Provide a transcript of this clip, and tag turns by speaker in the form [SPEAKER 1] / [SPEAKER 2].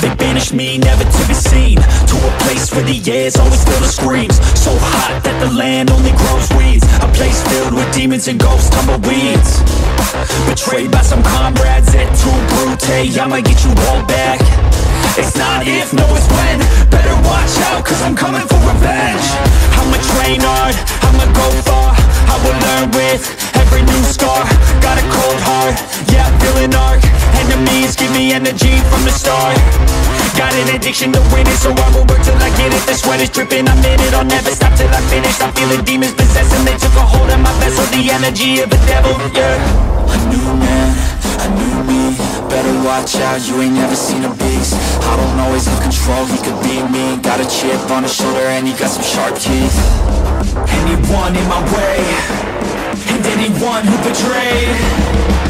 [SPEAKER 1] They banished me, never to be seen. To a place where the air's always filled with screams. So hot that the land only grows weeds. A place filled with demons and ghosts, tumbleweeds. Betrayed by some comrades, et tu brute I might get you all back. It's not if, no it's when. Energy from the start. Got an addiction to winning, so I will work till I get it. The sweat is dripping, I'm in it, I'll never stop till I finish. I'm feeling demons possessing, they took a hold of my vessel. The energy of a devil, yeah.
[SPEAKER 2] A new man, a new me Better watch out, you ain't never seen a beast. I don't always have control, he could be me. Got a chip on his shoulder and he got some sharp teeth.
[SPEAKER 1] Anyone in my way And anyone who betrayed